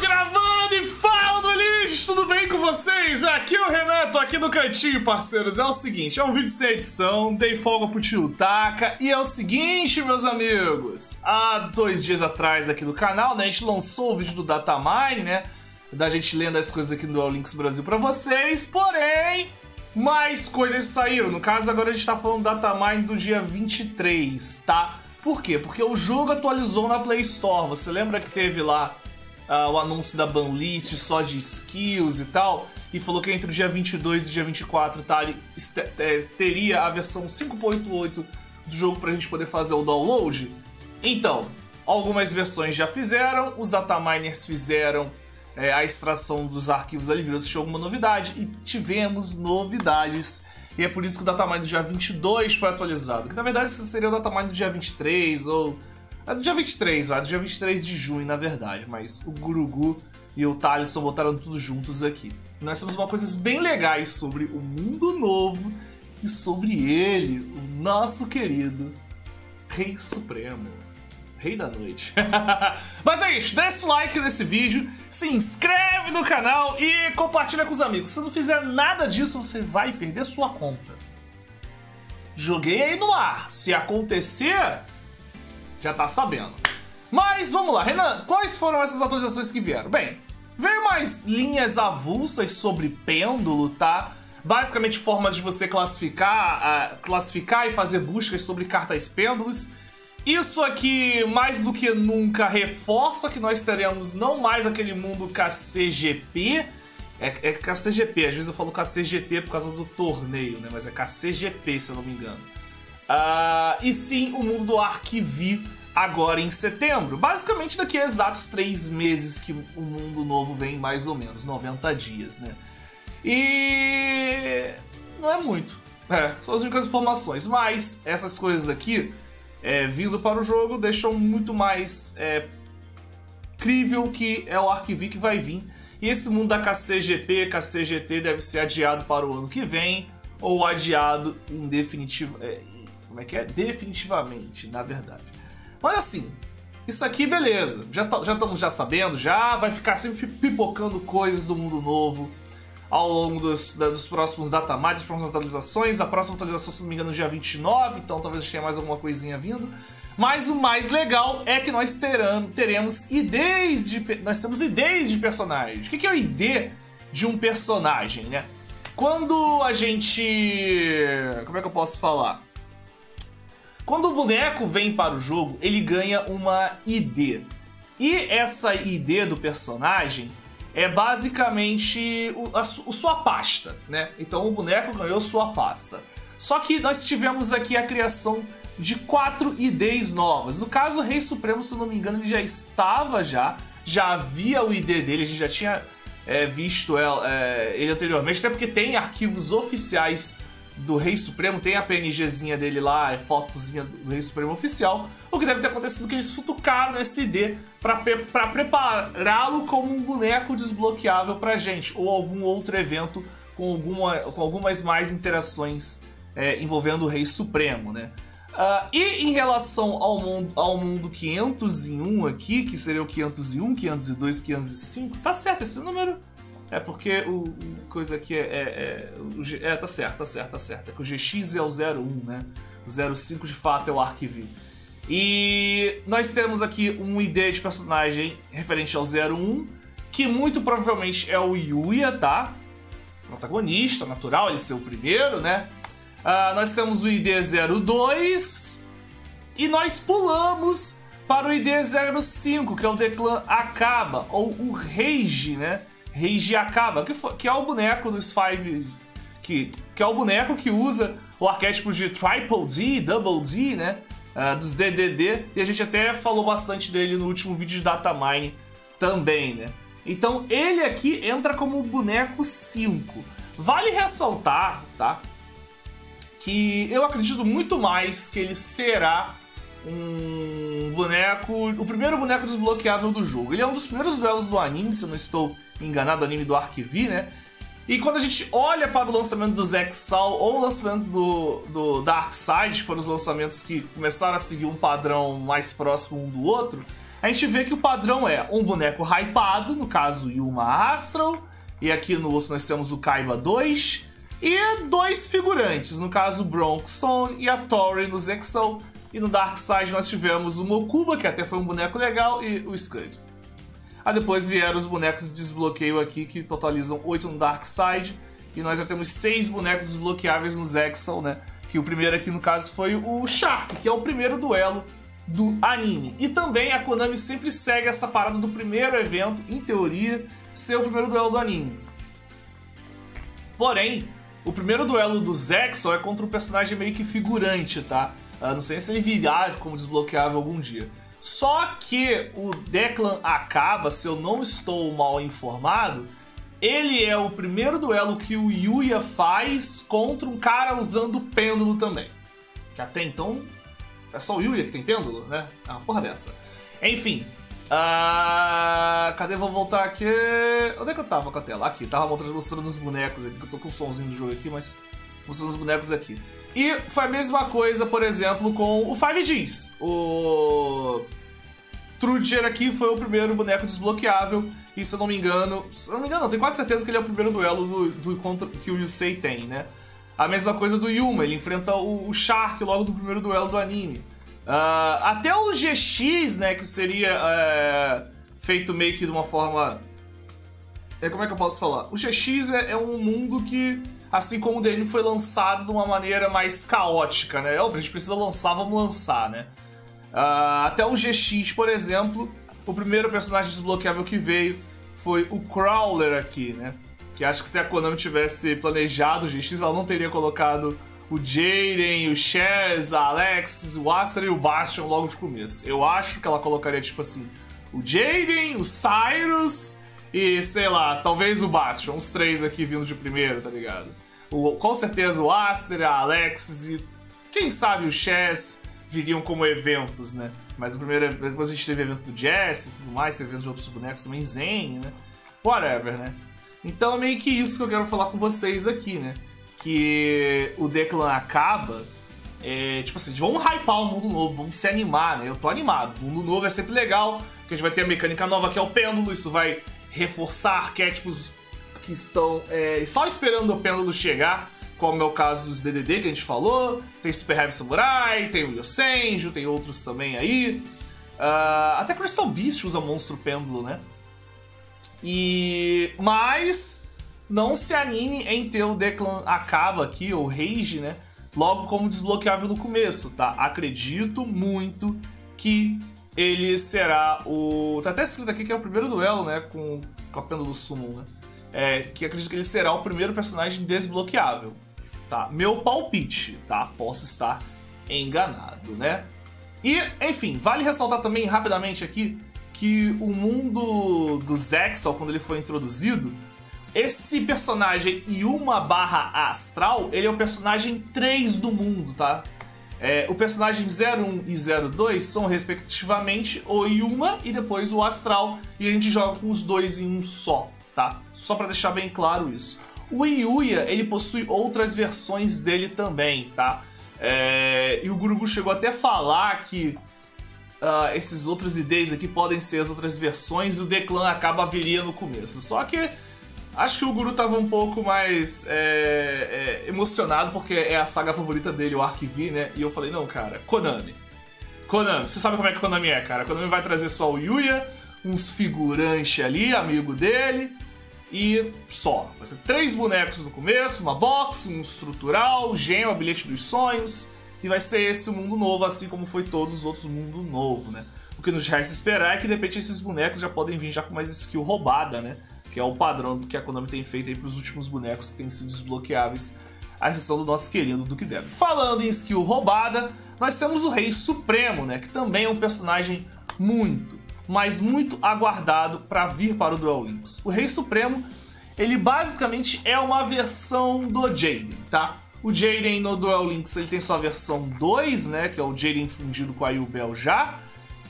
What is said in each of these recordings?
gravando e fala do lixo, tudo bem com vocês? Aqui é o Renato, aqui do Cantinho, parceiros. É o seguinte, é um vídeo sem edição, dei folga pro tio Taka, e é o seguinte, meus amigos. Há dois dias atrás aqui no canal, né, a gente lançou o vídeo do Datamine, né, da gente lendo as coisas aqui no Links Brasil pra vocês, porém, mais coisas saíram. No caso, agora a gente tá falando do Datamine do dia 23, tá? Por quê? Porque o jogo atualizou na Play Store. Você lembra que teve lá uh, o anúncio da banlist só de skills e tal? E falou que entre o dia 22 e o dia 24 tá, teria a versão 5.8 do jogo pra gente poder fazer o download? Então, algumas versões já fizeram, os dataminers fizeram é, a extração dos arquivos ali, viu se tinha alguma novidade, e tivemos novidades e é por isso que o datamine do dia 22 foi atualizado. Que na verdade seria o datamine do dia 23, ou. É do dia 23, vai, do dia 23 de junho, na verdade. Mas o Gurugu e o Talisson botaram tudo juntos aqui. Nós temos uma coisas bem legais sobre o mundo novo e sobre ele, o nosso querido Rei Supremo. Rei da Noite. Mas é isso, deixa o like nesse vídeo, se inscreve no canal e compartilha com os amigos. Se não fizer nada disso, você vai perder sua conta. Joguei aí no ar. Se acontecer, já tá sabendo. Mas vamos lá, Renan, quais foram essas atualizações que vieram? Bem, veio mais linhas avulsas sobre pêndulo, tá? Basicamente formas de você classificar, uh, classificar e fazer buscas sobre cartas pêndulos. Isso aqui, mais do que nunca, reforça que nós teremos não mais aquele mundo KCGP. É, é KCGP, às vezes eu falo KCGT por causa do torneio, né? Mas é KCGP, se eu não me engano. Uh, e sim o mundo do Arquivi agora em setembro. Basicamente daqui a exatos três meses que o mundo novo vem, mais ou menos, 90 dias, né? E não é muito. É, são as únicas informações. Mas essas coisas aqui é, vindo para o jogo deixam muito mais é, crível que é o Arquivi que vai vir. E esse mundo da KCGP, KCGT deve ser adiado para o ano que vem ou adiado em definitivo, é, como é que é? Definitivamente, na verdade. Mas assim, isso aqui beleza, já já estamos já sabendo, já vai ficar sempre pipocando coisas do mundo novo ao longo dos, da, dos próximos datamates, das próximas atualizações. A próxima atualização, se não me engano, no dia 29, então talvez tenha mais alguma coisinha vindo. Mas o mais legal é que nós terão, teremos IDs de. Nós temos IDs de personagens. O que é o ID de um personagem, né? Quando a gente. Como é que eu posso falar? Quando o boneco vem para o jogo, ele ganha uma ID. E essa ID do personagem é basicamente o, a, sua pasta, né? Então o boneco ganhou sua pasta. Só que nós tivemos aqui a criação de quatro IDs novas. No caso, o Rei Supremo, se não me engano, ele já estava já, já havia o ID dele, a gente já tinha é, visto é, ele anteriormente, até porque tem arquivos oficiais do Rei Supremo, tem a PNGzinha dele lá, é fotozinha do Rei Supremo oficial. O que deve ter acontecido é que eles futucaram esse ID para prepará-lo como um boneco desbloqueável pra gente, ou algum outro evento com, alguma, com algumas mais interações é, envolvendo o Rei Supremo, né? Uh, e em relação ao mundo, ao mundo 501 aqui, que seria o 501, 502, 505, tá certo esse número? É porque o, o coisa aqui é, é, é, é, tá certo, tá certo, tá certo. É que o GX é o 01, né? O 05 de fato é o Arquivi. E nós temos aqui um ID de personagem referente ao 01, que muito provavelmente é o Yuya, tá? Protagonista, natural, ele ser o primeiro, né? Uh, nós temos o ID 02 e nós pulamos para o ID 05, que é o Declan Acaba, ou o Rage, né? Rage acaba, que, que é o boneco dos Five. Que, que é o boneco que usa o arquétipo de Triple D, Double D, né? Uh, dos DDD, e a gente até falou bastante dele no último vídeo de Datamine também, né? Então ele aqui entra como boneco 5. Vale ressaltar, tá? Que eu acredito muito mais que ele será um boneco, o primeiro boneco desbloqueável do jogo. Ele é um dos primeiros duelos do anime, se eu não estou enganado, anime do Arquivi, né? E quando a gente olha para o lançamento do Zexal ou o lançamento do, do Side, que foram os lançamentos que começaram a seguir um padrão mais próximo um do outro, a gente vê que o padrão é um boneco hypado, no caso Yuma Astral, e aqui no osso nós temos o Kaiba 2, e dois figurantes, no caso Bronxstone e a Tori no Zexal, e no Dark Side nós tivemos o Mokuba, que até foi um boneco legal, e o Scud. Aí depois vieram os bonecos de desbloqueio aqui, que totalizam 8 no Dark Side, e nós já temos 6 bonecos desbloqueáveis no Zexal, né? Que o primeiro aqui no caso foi o Shark, que é o primeiro duelo do anime. E também a Konami sempre segue essa parada do primeiro evento, em teoria, ser o primeiro duelo do anime. Porém, o primeiro duelo do Zexal é contra um personagem meio que figurante, tá? Não sei se ele virar como desbloqueável algum dia. Só que o Declan acaba, se eu não estou mal informado, ele é o primeiro duelo que o Yuya faz contra um cara usando pêndulo também. Que até então é só o Yuya que tem pêndulo, né? É uma porra dessa. Enfim. Uh... Cadê? Vou voltar aqui. Onde é que eu tava com a tela? Aqui, tava mostrando os bonecos aqui, eu tô com o somzinho do jogo aqui, mas mostrando os bonecos aqui. E foi a mesma coisa, por exemplo, com o Five Gs. O Trudier aqui foi o primeiro boneco desbloqueável. E se eu não me engano. Se eu não me engano, não, tenho quase certeza que ele é o primeiro duelo do, do que o Yusei tem, né? A mesma coisa do Yuma, ele enfrenta o, o Shark logo do primeiro duelo do anime. Uh, até o GX, né, que seria uh, feito meio que de uma forma. É, como é que eu posso falar? O GX é, é um mundo que, assim como o dele, foi lançado de uma maneira mais caótica, né? a gente precisa lançar, vamos lançar, né? Uh, até o GX, por exemplo, o primeiro personagem desbloqueável que veio foi o Crawler aqui, né? Que acho que se a Konami tivesse planejado o GX, ela não teria colocado o Jaden, o Chaz, a Alex, o Astra e o Bastion logo de começo. Eu acho que ela colocaria, tipo assim, o Jaden, o Cyrus e, sei lá, talvez o Bastion. Os três aqui vindo de primeiro, tá ligado? O, com certeza o Astra, a Alex e quem sabe o Chaz viriam como eventos, né? Mas o primeiro, depois a gente teve evento do Jesse e tudo mais, teve eventos de outros bonecos também, Zen, né? Whatever, né? Então é meio que isso que eu quero falar com vocês aqui, né? Que o Declan acaba. É, tipo assim, vamos hypar o mundo novo, vamos se animar, né? Eu tô animado. O mundo novo é sempre legal, porque a gente vai ter a mecânica nova que é o pêndulo, isso vai reforçar arquétipos que estão é, só esperando o pêndulo chegar, como é o caso dos DDD que a gente falou. Tem Super Heavy Samurai, tem o Yosenju, tem outros também aí. Uh, até Crystal Beast usa monstro pêndulo, né? E mas não se anime em ter o Declan acaba aqui, ou Rage, né? Logo como desbloqueável no começo, tá? Acredito muito que ele será o. Tá até escrito aqui que é o primeiro duelo, né? Com, com a pena do Summon, né? É, que acredito que ele será o primeiro personagem desbloqueável, tá? Meu palpite, tá? Posso estar enganado, né? E, enfim, vale ressaltar também rapidamente aqui que o mundo do Zexal, quando ele foi introduzido, esse personagem Yuma barra Astral, ele é o personagem 3 do mundo, tá? É, o personagem 01 e 02 são respectivamente o Yuma e depois o Astral, e a gente joga com os dois em um só, tá? Só para deixar bem claro isso. O Yuya, ele possui outras versões dele também, tá? É, e o Gurugu chegou até a falar que uh, esses outros ideias aqui podem ser as outras versões e o Declan acaba viria no começo. Só que acho que o Guru tava um pouco mais é, é, emocionado porque é a saga favorita dele, o Arquivi, né? E eu falei, não, cara, Konami. Konami, você sabe como é que Konami é, cara? Konami vai trazer só o Yuya, uns figurantes ali, amigo dele, e só. Vai ser três bonecos no começo, uma box, um estrutural, gema, bilhete dos sonhos e vai ser esse o mundo novo, assim como foi todos os outros mundo novo, né? O que nos resta esperar é que de repente esses bonecos já podem vir já com mais skill roubada, né? Que é o padrão que a Konami tem feito aí para os últimos bonecos que têm sido desbloqueáveis, a exceção do nosso querido Duke Deb. Falando em skill roubada, nós temos o Rei Supremo, né? Que também é um personagem muito, mas muito aguardado para vir para o Duel Links. O Rei Supremo, ele basicamente é uma versão do Jaden, tá? O Jaden no Duel Links ele tem sua versão 2, né? Que é o Jaden fundido com a Yubel já.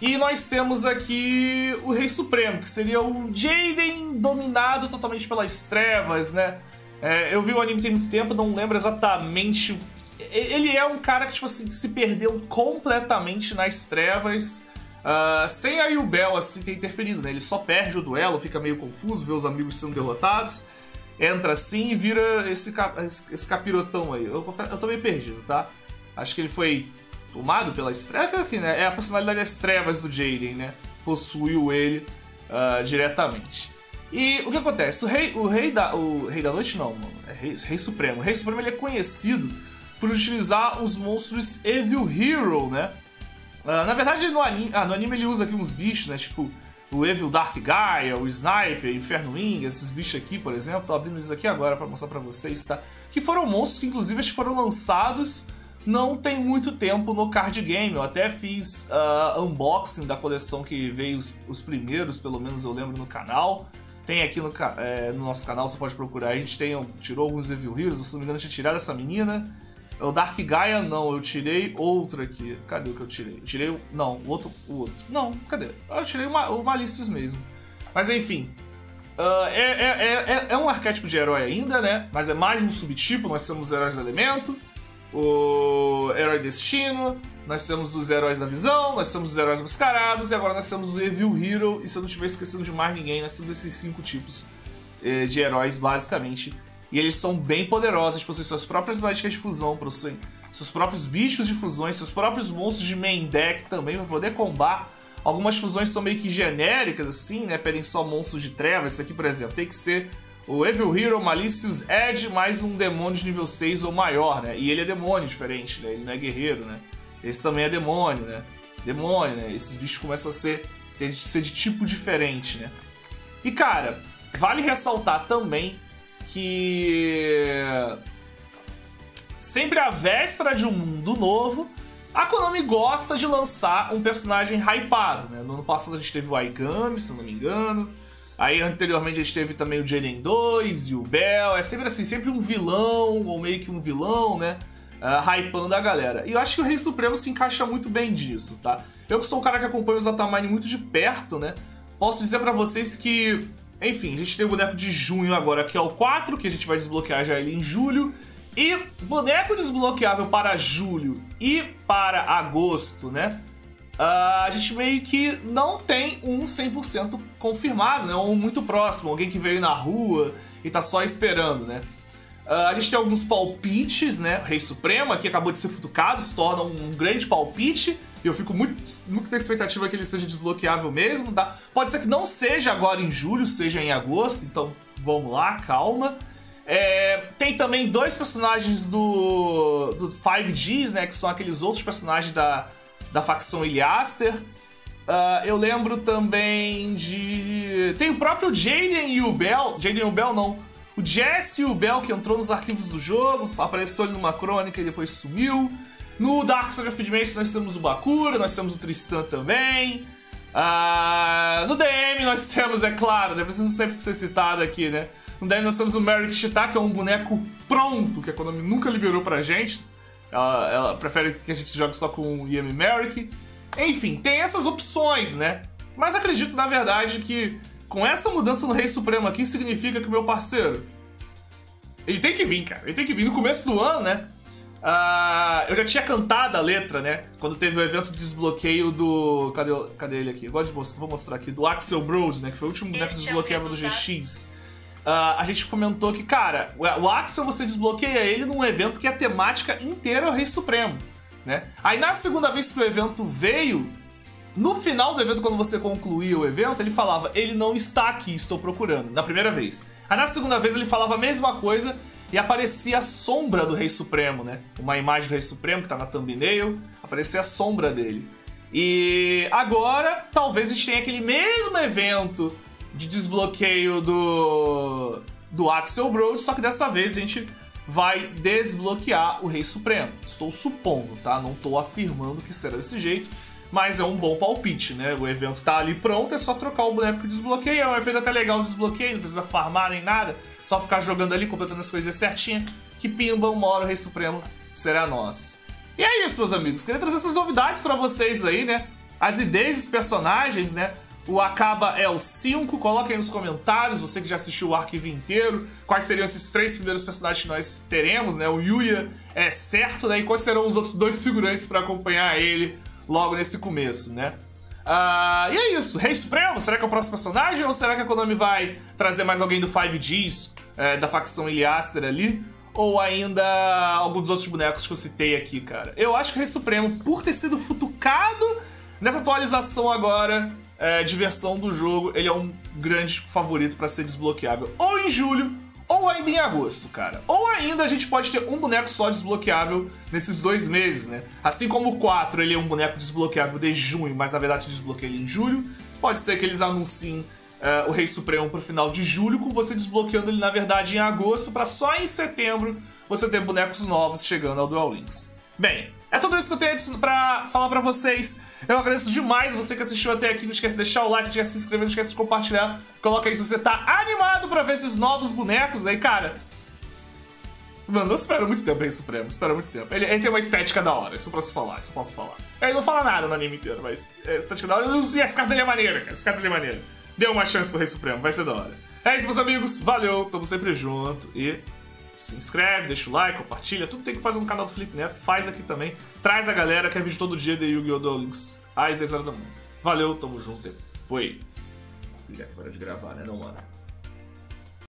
E nós temos aqui o Rei Supremo, que seria o Jaden dominado totalmente pelas trevas, né? É, eu vi o anime tem muito tempo, não lembro exatamente. Ele é um cara que, tipo assim, se perdeu completamente nas trevas. Uh, sem a Yubel assim ter interferido, né? Ele só perde o duelo, fica meio confuso, vê os amigos sendo derrotados, entra assim e vira esse, esse capirotão aí. Eu, eu tô meio perdido, tá? Acho que ele foi tomado pelas trevas, né? É a personalidade das trevas do Jaden, né? Possuiu ele uh, diretamente. E o que acontece? O rei, o rei da. O rei da noite não, mano. É rei, rei supremo. O rei supremo ele é conhecido por utilizar os monstros Evil Hero, né? Uh, na verdade, no anime, ah, no anime ele usa aqui uns bichos, né? Tipo o Evil Dark Gaia, o Sniper, Inferno Wing, esses bichos aqui, por exemplo. Tô abrindo eles aqui agora para mostrar para vocês, tá? Que foram monstros que, inclusive, foram lançados não tem muito tempo no card game. Eu até fiz uh, unboxing da coleção que veio os, os, primeiros, pelo menos eu lembro, no canal. Tem aqui no, é, no nosso canal, você pode procurar. A gente tem, tirou alguns Evil Heroes, se não me engano, tinha tirado essa menina. O Dark Gaia não, eu tirei outra aqui. Cadê o que eu tirei? Tirei o. Não, o outro. O outro. Não, cadê? Eu tirei o, Malicious mesmo. Mas enfim. Uh, é, é, é, é, um arquétipo de herói ainda, né? Mas é mais um subtipo. Nós temos os heróis do elemento, o herói destino, nós temos os heróis da visão, nós temos os heróis mascarados e agora nós temos o Evil Hero. E se eu não estiver esquecendo de mais ninguém, nós temos esses cinco tipos eh, de heróis, basicamente e eles são bem poderosos, possuem suas próprias mágicas de fusão, possuem seus próprios bichos de fusões, seus próprios monstros de main deck também para poder combar. Algumas fusões são meio que genéricas, assim, né? Pedem só monstros de trevas. Esse aqui, por exemplo, tem que ser o Evil Hero Malicious Edge mais um demônio de nível 6 ou maior, né? E ele é demônio diferente, né? Ele não é guerreiro, né? Esse também é demônio, né? Demônio, né? Esses bichos começam a ser, a ser de tipo diferente, né? E cara, vale ressaltar também que sempre à véspera de um mundo novo, a Konami gosta de lançar um personagem hypado, né? No ano passado a gente teve o Aigami, se não me engano. Aí anteriormente a gente teve também o Jaden 2 e o Bell. É sempre assim, sempre um vilão, ou meio que um vilão, né? Uh, hypando a galera. E eu acho que o Rei Supremo se encaixa muito bem disso, tá? Eu que sou um cara que acompanha os Datamine muito de perto, né? Posso dizer para vocês que enfim, a gente tem o boneco de junho agora, que é o 4, que a gente vai desbloquear já ele em julho. E boneco desbloqueável para julho e para agosto, né? Uh, a gente meio que não tem um 100% confirmado, né? Ou muito próximo, alguém que veio na rua e tá só esperando, né? Uh, a gente tem alguns palpites, né? O Rei Supremo aqui acabou de ser futucado, se torna um grande palpite. E eu fico muito, muito na expectativa que ele seja desbloqueável mesmo, tá? Pode ser que não seja agora em julho, seja em agosto, então vamos lá, calma. É, tem também dois personagens do, do 5Gs, né? Que são aqueles outros personagens da, da facção Iliaster. Uh, eu lembro também de. Tem o próprio Jaden e o Bell. Jaden e o Bell não. O Jesse e o Bell que entrou nos arquivos do jogo, apareceu ali numa crônica e depois sumiu. No Dark Side of Dimension nós temos o Bakura, nós temos o Tristan também. Uh, no DM nós temos, é claro, né? Precisa sempre ser citado aqui, né? No DM nós temos o Merrick Chita, que é um boneco pronto, que a Konami nunca liberou pra gente. Ela, ela prefere que a gente jogue só com o Yami Merrick. Enfim, tem essas opções, né? Mas acredito, na verdade, que com essa mudança no Rei Supremo aqui, significa que o meu parceiro. Ele tem que vir, cara. Ele tem que vir. No começo do ano, né? Uh, eu já tinha cantado a letra, né? Quando teve o evento de desbloqueio do. Cadê, cadê ele aqui? Agora vou mostrar aqui. Do Axel Bros, né? Que foi o último boneco desbloqueável do GX. Uh, a gente comentou que, cara, o Axel você desbloqueia ele num evento que a temática inteira é o Rei Supremo, né? Aí na segunda vez que o evento veio, no final do evento, quando você concluía o evento, ele falava: Ele não está aqui, estou procurando. Na primeira vez. Aí na segunda vez ele falava a mesma coisa e aparecia a sombra do Rei Supremo, né? Uma imagem do Rei Supremo que tá na thumbnail, aparecia a sombra dele. E agora, talvez a gente tenha aquele mesmo evento de desbloqueio do, do Axel Bros, só que dessa vez a gente vai desbloquear o Rei Supremo. Estou supondo, tá? Não estou afirmando que será desse jeito mas é um bom palpite, né? O evento tá ali pronto, é só trocar o boneco que desbloqueia. É um evento até legal de desbloqueio, não precisa farmar nem nada, só ficar jogando ali, completando as coisas certinho, que pimba, uma hora o Rei Supremo será nosso. E é isso, meus amigos. Queria trazer essas novidades para vocês aí, né? As ideias dos personagens, né? O Acaba é o 5. Coloque aí nos comentários, você que já assistiu o arquivo inteiro, quais seriam esses três primeiros personagens que nós teremos, né? O Yuya é certo, né? E quais serão os outros dois figurantes para acompanhar ele logo nesse começo, né? Uh, e é isso, Rei Supremo, será que é o próximo personagem? Ou será que a Konami vai trazer mais alguém do 5Gs, é, da facção Iliaster ali? Ou ainda algum dos outros bonecos que eu citei aqui, cara? Eu acho que o Rei Supremo, por ter sido futucado nessa atualização agora é, do jogo, ele é um grande favorito para ser desbloqueável. Ou em julho, ou ainda em agosto, cara. Ou ainda a gente pode ter um boneco só desbloqueável nesses dois meses, né? Assim como o 4, ele é um boneco desbloqueável de junho, mas na verdade desbloqueia ele em julho. Pode ser que eles anunciem uh, o Rei Supremo pro final de julho, com você desbloqueando ele na verdade em agosto, para só em setembro você ter bonecos novos chegando ao Duel Links. Bem, é tudo isso que eu tenho pra falar pra vocês. Eu agradeço demais você que assistiu até aqui. Não esquece de deixar o like, de se inscrever, não esquece de compartilhar. Coloca aí se você tá animado pra ver esses novos bonecos aí, cara. Mano, eu espero muito tempo aí, Supremo, espero muito tempo. Ele, ele, tem uma estética da hora, isso eu posso falar, isso eu posso falar. Ele não fala nada no anime inteiro, mas é estética da hora. E essa carta dele é maneira, cara, essa carta dele é maneira. Dê uma chance pro Rei Supremo, vai ser da hora. É isso, meus amigos, valeu, tamo sempre junto e se inscreve, deixa o like, compartilha, tudo tem que fazer no canal do Felipe Neto, faz aqui também. Traz a galera, quer vídeo todo dia de Yu-Gi-Oh! Duel Links às 10 horas da manhã. Valeu, tamo junto, foi. Ligar agora de gravar, né, não, mano?